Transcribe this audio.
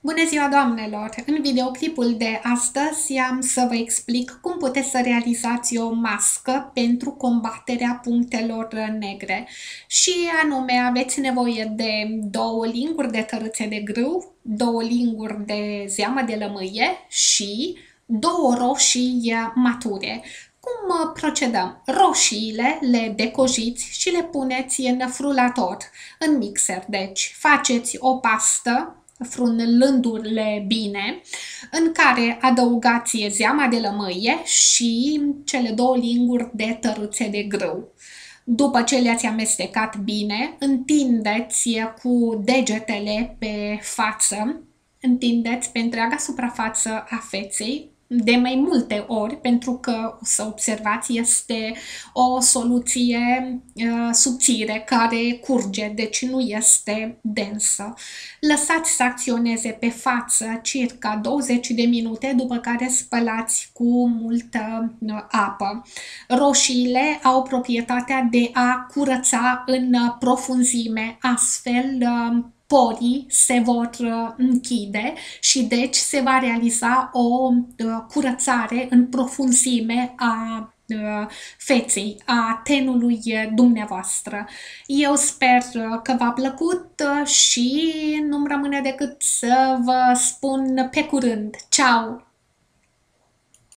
Bună ziua, doamnelor! În videoclipul de astăzi am să vă explic cum puteți să realizați o mască pentru combaterea punctelor negre. Și anume, aveți nevoie de două linguri de tărâțe de grâu, două linguri de zeamă de lămâie și două roșii mature. Cum procedăm? Roșiile le decojiți și le puneți în frulator, în mixer. Deci faceți o pastă frunlându-le bine, în care adăugați zeama de lămâie și cele două linguri de tărâțe de grâu. După ce le-ați amestecat bine, întindeți cu degetele pe față, întindeți pe întreaga suprafață a feței, de mai multe ori, pentru că, o să observați, este o soluție uh, subțire care curge, deci nu este densă. Lăsați să acționeze pe față circa 20 de minute, după care spălați cu multă uh, apă. Roșiile au proprietatea de a curăța în profunzime, astfel uh, porii se vor uh, închide și deci se va realiza o uh, curățare în profunzime a uh, feței, a tenului dumneavoastră. Eu sper că v-a plăcut și nu-mi rămâne decât să vă spun pe curând. Ciao!